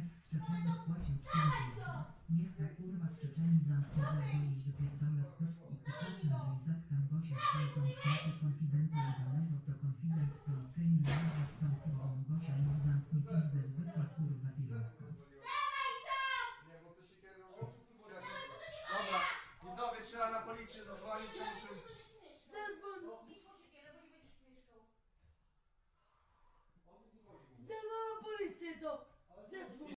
Z Czeczeni wpłacił 4 zł. Niech ta kurwa z Czeczeni zamknie lewo i wypierdolę w pysk i kutasa i zatkam go się z tą szmatę konfidenta jebanego to konfident policyjny lewa z tą kurwą Gosia niech zamknie pizdę zwykła kurwa tirówka. Dobra, widzowie trzeba na policję zadzwonić, ja muszę...